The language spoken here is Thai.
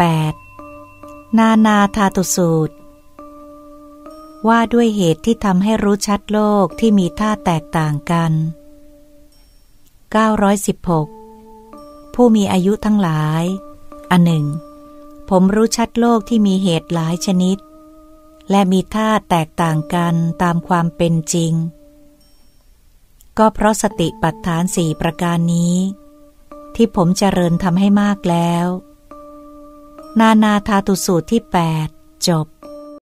8. นานาธาตุสูตร ว่าด้วยเหตุที่ทำให้รู้ชัดโลกที่มีท่าแตกต่างกัน 916 ผู้มีอายุทั้งหลาย อันหนึ่ง ผมรู้ชัดโลกที่มีเหตุหลายชนิด และมีท่าแตกต่างกันตามความเป็นจริง ก็เพราะสติปัฏฐานสี่ประการนี้ ที่ผมเจริญทำให้มากแล้ว นานาธาตุสูตรที่ 8 จบ